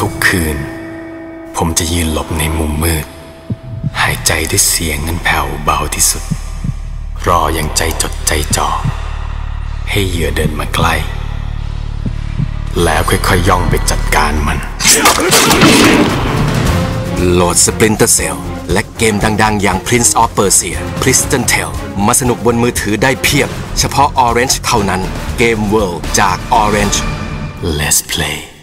ทุกคืน ผมจะยืนหลบในมุมมืด หายใจด้วยเสียงนั้นแผ่วเบาที่สุด รออย่างใจจดใจจ่อให้เหยื่อเดินมาใกล้ แล้วค่อยๆยย่องไปจัดการมัน โหลด Splinter Cell และเกมดังๆ อย่าง Prince of Persia Prison Tale มาสนุกบนมือถือได้เพียบ เฉพาะ Orange เท่านั้น เกม World จาก Orange Let's play